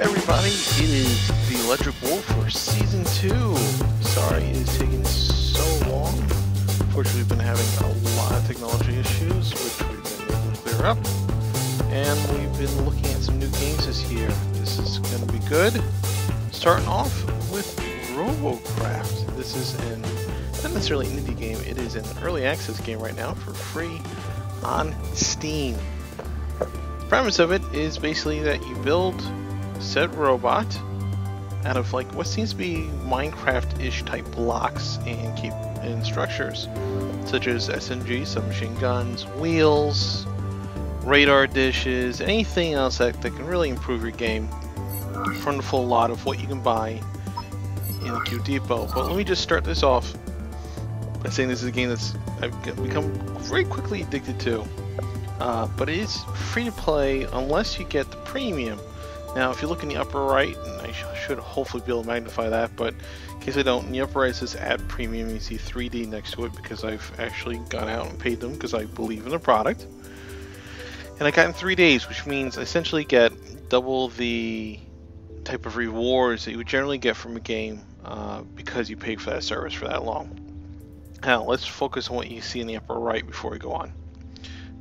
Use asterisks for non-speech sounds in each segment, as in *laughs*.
everybody, it is the Electric Wolf for Season 2. Sorry it is taking so long. Unfortunately, we've been having a lot of technology issues, which we've been able to clear up. And we've been looking at some new games this year. This is going to be good. Starting off with RoboCraft. This is an, not necessarily an indie game, it is an early access game right now for free on Steam. The premise of it is basically that you build said robot out of like what seems to be Minecraft-ish type blocks and keep and structures, such as SMG, submachine guns, wheels, radar dishes, anything else that, that can really improve your game from the full lot of what you can buy in the Cube Depot. But let me just start this off by saying this is a game that's I've become very quickly addicted to. Uh, but it is free to play unless you get the premium. Now, if you look in the upper right, and I sh should hopefully be able to magnify that, but in case I don't, in the upper right it says Add Premium. You see 3D next to it because I've actually gone out and paid them because I believe in the product. And I got in three days, which means I essentially get double the type of rewards that you would generally get from a game uh, because you paid for that service for that long. Now, let's focus on what you see in the upper right before we go on.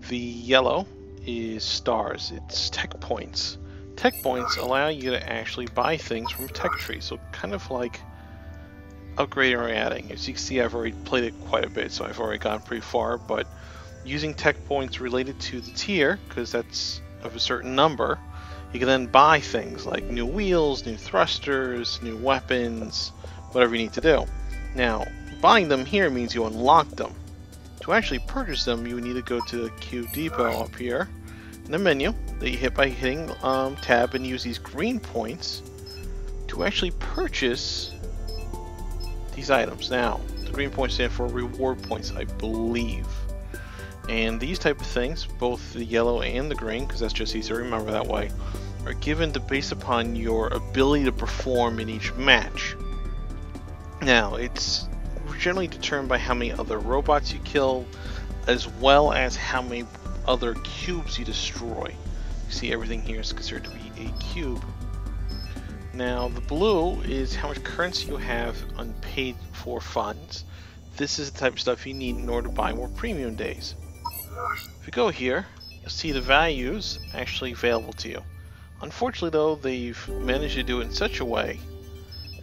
The yellow is stars, it's tech points. Tech points allow you to actually buy things from tech tree, so kind of like upgrading or adding. As you can see, I've already played it quite a bit, so I've already gone pretty far, but using tech points related to the tier, because that's of a certain number, you can then buy things like new wheels, new thrusters, new weapons, whatever you need to do. Now, buying them here means you unlock them. To actually purchase them, you need to go to the Cube Depot up here in the menu that you hit by hitting um, tab and use these green points to actually purchase these items. Now, the green points stand for reward points, I believe. And these type of things, both the yellow and the green, because that's just easy to remember that way, are given to based upon your ability to perform in each match. Now, it's generally determined by how many other robots you kill, as well as how many other cubes you destroy. You see everything here is considered to be a cube. Now the blue is how much currency you have unpaid for funds. This is the type of stuff you need in order to buy more premium days. If you go here, you'll see the values actually available to you. Unfortunately though, they've managed to do it in such a way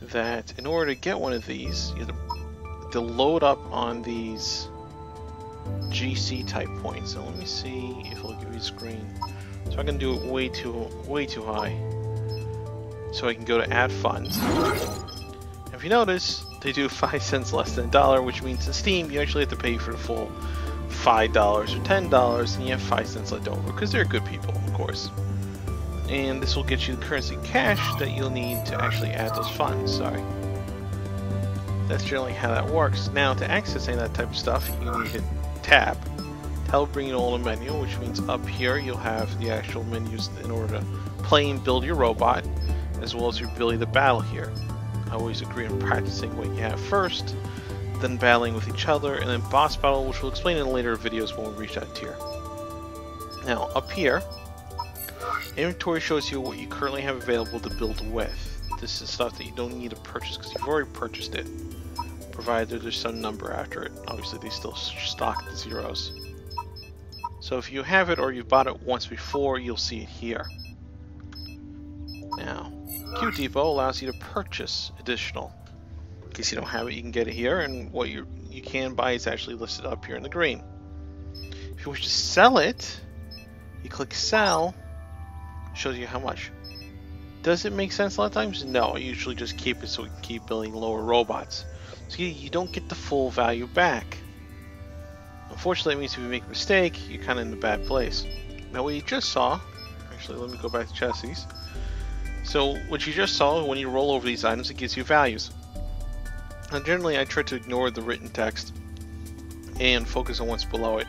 that in order to get one of these, you have to, load up on these GC type points. So let me see if it'll give you a screen. So I can do it way too way too high. So I can go to add funds. If you notice, they do *laughs* 5 cents less than a dollar, which means in Steam you actually have to pay for the full $5 or $10 and you have 5 cents left over because they're good people, of course. And this will get you the currency cash that you'll need to actually add those funds, sorry. That's generally how that works. Now to access any of that type of stuff, you need to tab. That'll bring you all the menu, which means up here you'll have the actual menus in order to play and build your robot, as well as your ability to battle here. I always agree on practicing what you have first, then battling with each other, and then boss battle, which we'll explain in later videos when we reach that tier. Now, up here, inventory shows you what you currently have available to build with. This is stuff that you don't need to purchase because you've already purchased it provided there's some number after it. Obviously, they still stock the zeros. So if you have it or you bought it once before, you'll see it here. Now, Cube Depot allows you to purchase additional. In case you don't have it, you can get it here, and what you you can buy is actually listed up here in the green. If you wish to sell it, you click Sell, shows you how much. Does it make sense a lot of times? No, I usually just keep it so we can keep building lower robots. So you, you don't get the full value back. Unfortunately, it means if you make a mistake, you're kind of in a bad place. Now what you just saw, actually let me go back to chassis. So what you just saw, when you roll over these items, it gives you values. Now generally I try to ignore the written text and focus on what's below it.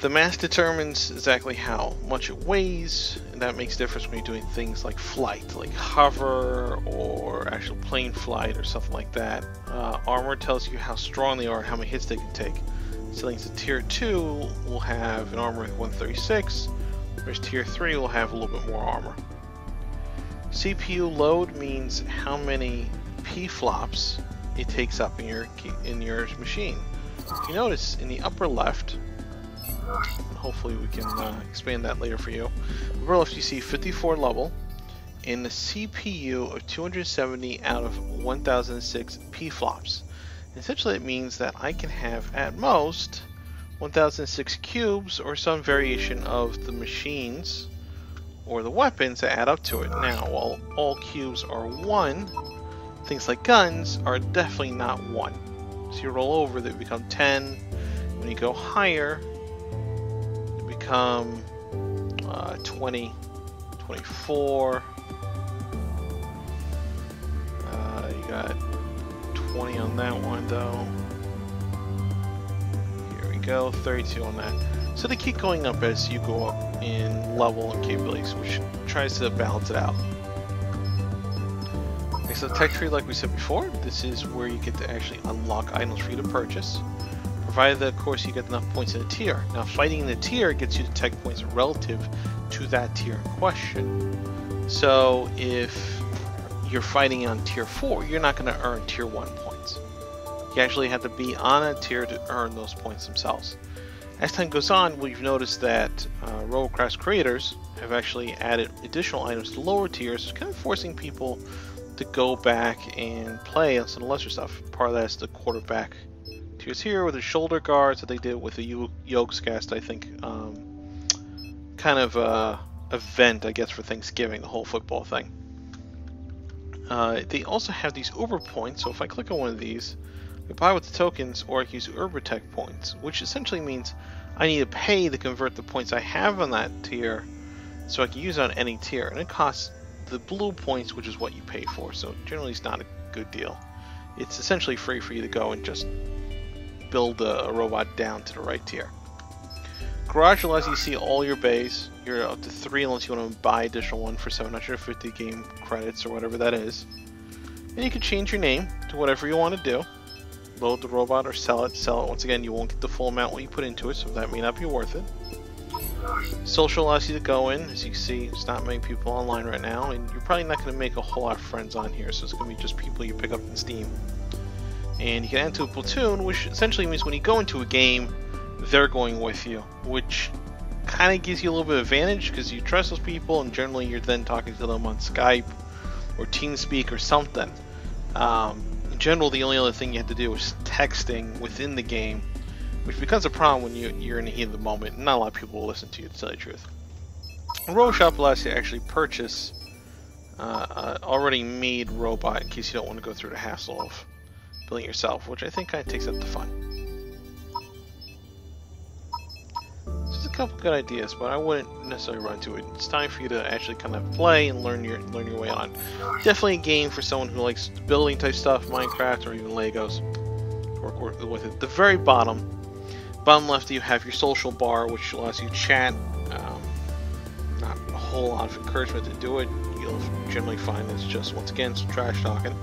The mass determines exactly how much it weighs, and that makes a difference when you're doing things like flight, like hover or actual plane flight or something like that. Uh, armor tells you how strong they are and how many hits they can take. Ceilings to tier 2 will have an armor of 136, whereas tier 3 will have a little bit more armor. CPU load means how many P flops it takes up in your in your machine. If you notice in the upper left, hopefully we can uh, expand that later for you. You see 54 level in the CPU of 270 out of 1006 P flops. Essentially it means that I can have at most 1006 cubes or some variation of the machines or the weapons that add up to it. Now, while all cubes are 1, things like guns are definitely not 1. So you roll over, they become 10. When you go higher, become uh, 20, 24. Uh, you got 20 on that one though. Here we go, 32 on that. So they keep going up as you go up in level and capabilities, which tries to balance it out. Okay, so tech tree, like we said before, this is where you get to actually unlock items for you to purchase, provided that, of course, you get enough points in a tier. Now, fighting in the tier gets you the tech points relative to that tier in question. So, if you're fighting on tier 4, you're not going to earn tier 1 points. You actually have to be on a tier to earn those points themselves. As time goes on, we've noticed that uh, Robocraft creators have actually added additional items to lower tiers, kind of forcing people to go back and play on some lesser stuff. Part of that's the quarterback tiers here with the shoulder guards that they did with the Yogscast, I think, um, kind of uh, event, I guess, for Thanksgiving, the whole football thing. Uh, they also have these Uber points, so if I click on one of these, I buy with the tokens or I can use Uber Tech points, which essentially means I need to pay to convert the points I have on that tier so I can use it on any tier. And it costs the blue points, which is what you pay for, so generally it's not a good deal. It's essentially free for you to go and just build a, robot down to the right tier. Garage allows you to see all your bays. You're uh, up to three unless you want to buy additional one for 750 game credits or whatever that is. And you can change your name to whatever you want to do load the robot or sell it. Sell it. Once again, you won't get the full amount what you put into it, so that may not be worth it. Social allows you to go in. As you can see, there's not many people online right now, and you're probably not going to make a whole lot of friends on here, so it's going to be just people you pick up in Steam. And you can add to a platoon, which essentially means when you go into a game, they're going with you, which kind of gives you a little bit of advantage because you trust those people, and generally you're then talking to them on Skype or TeamSpeak or something. Um, in general, the only other thing you have to do is texting within the game, which becomes a problem when you, you're in the heat of the moment. Not a lot of people will listen to you, to tell you the truth. Roboshop allows you to actually purchase uh, already made robot in case you don't want to go through the hassle of building yourself, which I think kind of takes up the fun. a couple good ideas, but I wouldn't necessarily run to it. It's time for you to actually kind of play and learn your learn your way on. Definitely a game for someone who likes building type stuff, Minecraft, or even Legos. Work, work with it. The very bottom, bottom left, you have your social bar, which allows you to chat. Um, not a whole lot of encouragement to do it. You'll generally find it's just once again some trash talking.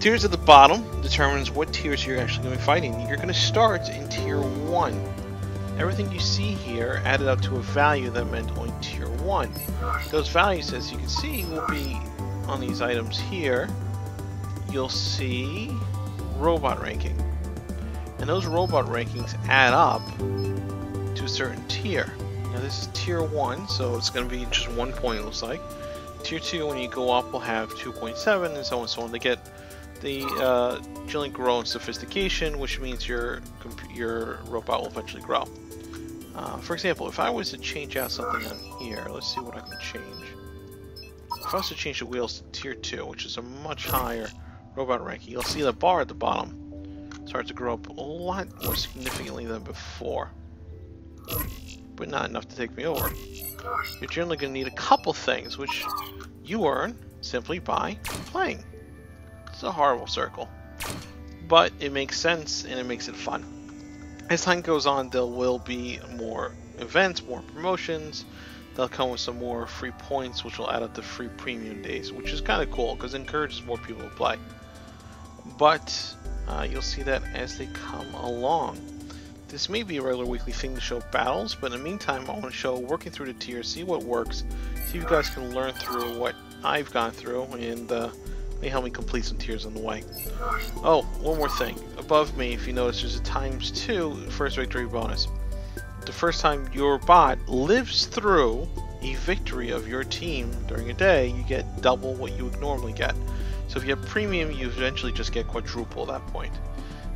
Tiers at the bottom determines what tiers you're actually going to be fighting. You're going to start in tier 1 everything you see here added up to a value that meant only tier 1. Those values, as you can see, will be on these items here. You'll see robot ranking. And those robot rankings add up to a certain tier. Now this is tier 1, so it's going to be just one point it looks like. Tier 2, when you go up, will have 2.7 and so on and so on. They get the uh, generally grow in sophistication, which means your your robot will eventually grow. Uh, for example, if I was to change out something on here, let's see what I can change. If I was to change the wheels to tier 2, which is a much higher robot ranking, you'll see the bar at the bottom starts to grow up a lot more significantly than before. But not enough to take me over. You're generally going to need a couple things, which you earn simply by playing. It's a horrible circle. But it makes sense and it makes it fun as time goes on, there will be more events, more promotions. They'll come with some more free points, which will add up to free premium days, which is kind of cool because it encourages more people to play. But uh, you'll see that as they come along. This may be a regular weekly thing to show battles, but in the meantime, I want to show working through the tier, see what works, see if you guys can learn through what I've gone through and uh, may help me complete some tiers on the way. Oh, one more thing. Above me, if you notice, there's a times two first victory bonus. The first time your bot lives through a victory of your team during a day, you get double what you would normally get. So if you have premium, you eventually just get quadruple at that point.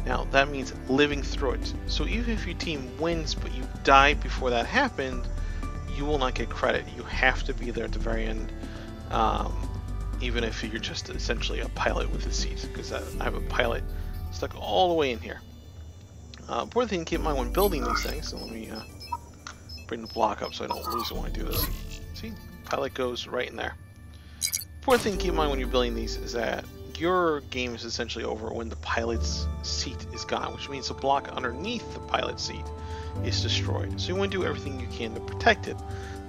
Now, that means living through it. So even if your team wins, but you die before that happened, you will not get credit. You have to be there at the very end, um, even if you're just essentially a pilot with a seat, because I have a pilot stuck all the way in here. Uh, important thing to keep in mind when building these things, so let me uh, bring the block up so I don't lose it when I do this. See, pilot goes right in there. Important thing to keep in mind when you're building these is that your game is essentially over when the pilot's seat is gone, which means the block underneath the pilot's seat is destroyed. So you want to do everything you can to protect it.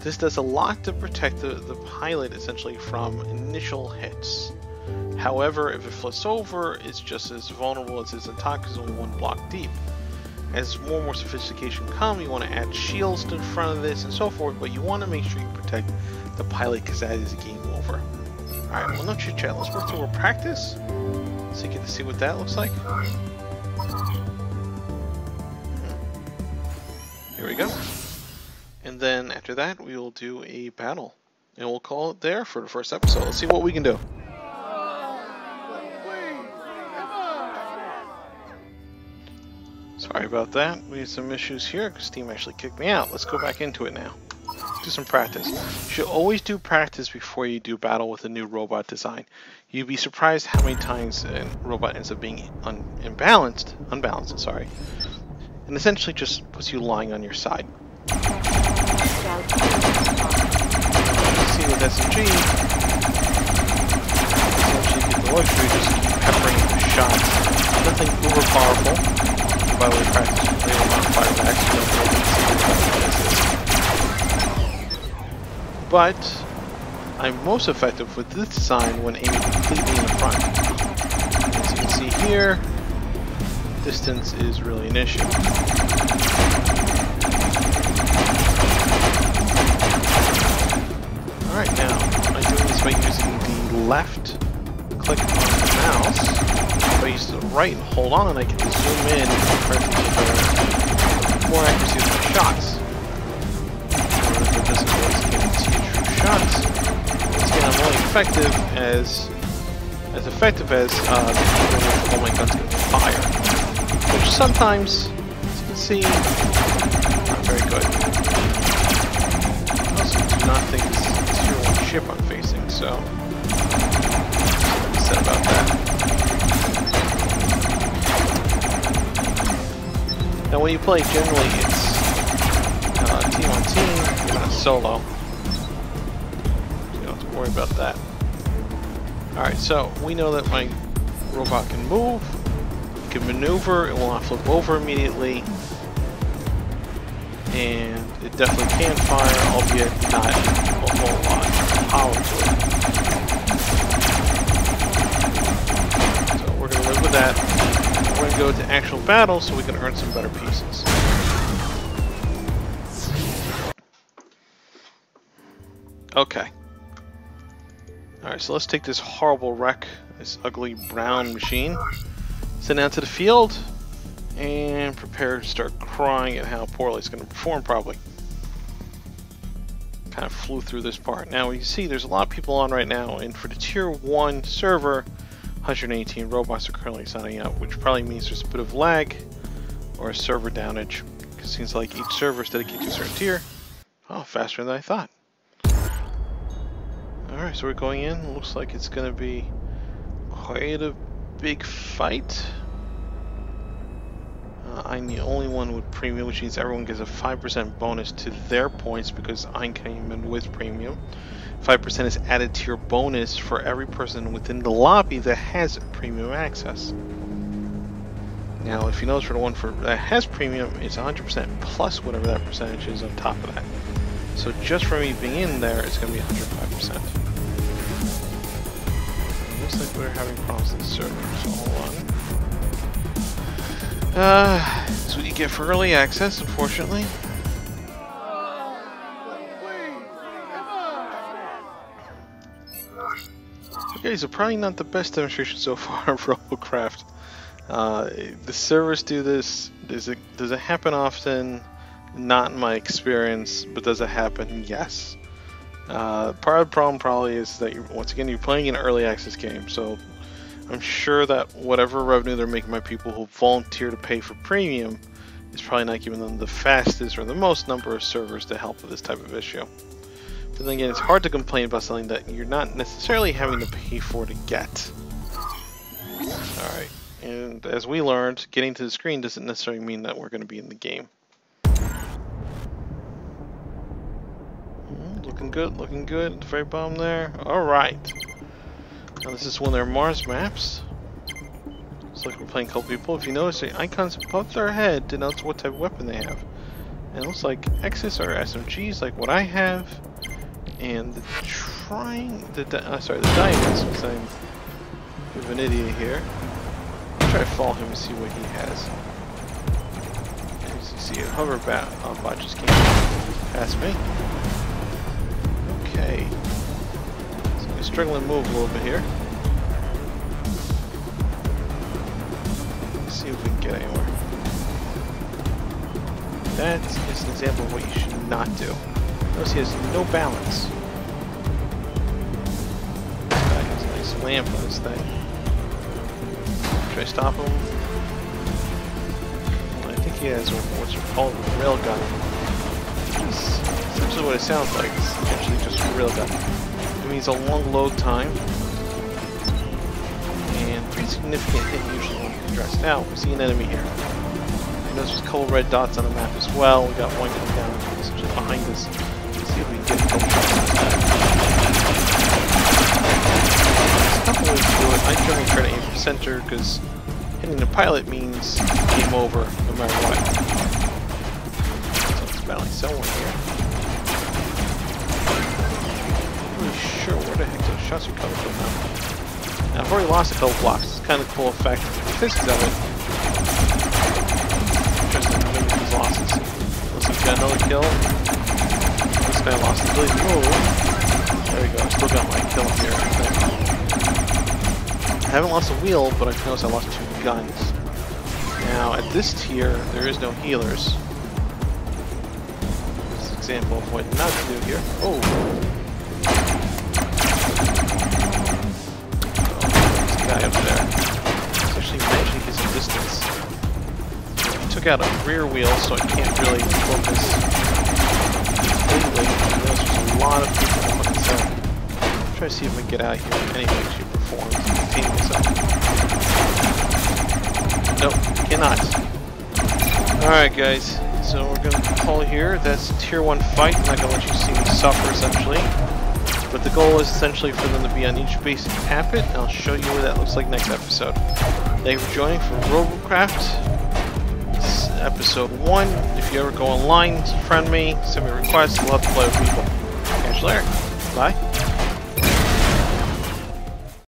This does a lot to protect the, the pilot essentially from initial hits. However, if it flips over, it's just as vulnerable as its attack is only one block deep. As more and more sophistication come, you want to add shields to the front of this and so forth, but you want to make sure you protect the pilot because that is game over. Alright, well no chit chat, let's work through our practice so you get to see what that looks like. Hmm. Here we go. After that, we will do a battle. And we'll call it there for the first episode. Let's see what we can do. Sorry about that. We had some issues here because Steam actually kicked me out. Let's go back into it now. Do some practice. You should always do practice before you do battle with a new robot design. You'd be surprised how many times a robot ends up being un imbalanced, unbalanced, sorry, and essentially just puts you lying on your side. SMG, essentially get the luxury just peppering shots. Nothing uber powerful by the way, practice really not firebacks. But I'm most effective with this design when aiming completely in the front. As you can see here, distance is really an issue. By using the left click on the mouse if I use the right and hold on, I can zoom in and more accuracy with my shots. But this is what true shots. Once again, I'm only effective as as effective as uh, the all my guns can fire, which sometimes, as you can see, not very good. I also do not think ship I'm facing, so said about that. Now when you play, generally it's uh, team on team, not solo. So you don't have to worry about that. Alright, so we know that my robot can move, can maneuver, it will not flip over immediately, and it definitely can fire, albeit not a whole lot So we're going to live with that we're going to go to actual battle so we can earn some better pieces. Okay. Alright, so let's take this horrible wreck, this ugly brown machine, send it out to the field, and prepare to start crying at how poorly it's going to perform probably. Kind of flew through this part. Now you see there's a lot of people on right now, and for the tier 1 server, 118 robots are currently signing up, which probably means there's a bit of lag or a server damage. It seems like each server is dedicated to a certain tier. Oh, faster than I thought. Alright, so we're going in. Looks like it's going to be quite a big fight. I'm the only one with premium, which means everyone gets a 5% bonus to their points because I came in with premium. 5% is added to your bonus for every person within the lobby that has premium access. Now, if you notice for the one for that has premium, it's 100% plus whatever that percentage is on top of that. So just for me being in there, it's going to be 105%. Looks like we're having problems with the server, so hold on. Uh, that's what you get for early access, unfortunately. Okay, so probably not the best demonstration so far of *laughs* Robocraft. Uh, the servers do this. Does it does it happen often? Not in my experience, but does it happen? Yes. Uh, part of the problem probably is that once again you're playing an early access game, so I'm sure that whatever revenue they're making by people who volunteer to pay for premium is probably not giving them the fastest or the most number of servers to help with this type of issue. But then again, it's hard to complain about something that you're not necessarily having to pay for to get. Alright, and as we learned, getting to the screen doesn't necessarily mean that we're going to be in the game. Hmm, looking good, looking good. The very bottom there. Alright. Now this is one of their Mars maps. It's like we're playing couple people. If you notice, the icons above their head denotes what type of weapon they have. And it looks like X's or SMGs like what I have and the trying the uh, sorry the diamonds because I'm of an idiot here. I'll try to follow him and see what he has. As you see, a hover bat uh, bot just came past me. Struggling move a little bit here. Let's see if we can get anywhere. That is an example of what you should not do. Notice he has no balance. This guy has a nice lamp on this thing. Should I stop him? I think he has what's called a rail gun. essentially what it sounds like. It's actually just a rail gun. It means a long load time. And pretty significant hit usually when you address. Now, we see an enemy here. And there's a couple red dots on the map as well. We got one coming down essentially behind us see if we can get a couple ways to do it. I generally try to aim for center because hitting the pilot means game over no matter what. So battling someone here. Shots are coming from now. I've already lost a couple blocks. It's kind of cool effect. The physics of it. Interesting limit these losses. Looks like got another kill This guy lost ability to move. There we go, I still got my kill here, I. I haven't lost a wheel, but I've noticed I lost two guns. Now, at this tier, there is no healers. This example of what not to do here. Oh! Took a rear wheel, so I can't really focus completely. There's a lot of people on so try to see if we can get out here anyway to perform contain myself. Nope, cannot. Alright guys, so we're gonna call here. That's tier 1 fight. I'm not gonna let you see me suffer essentially. But the goal is essentially for them to be on each base and tap it, and I'll show you what that looks like next episode. Thank you for joining for Robocraft episode 1. If you ever go online, friend me, send me requests, love to play with people. Catch you later. Bye.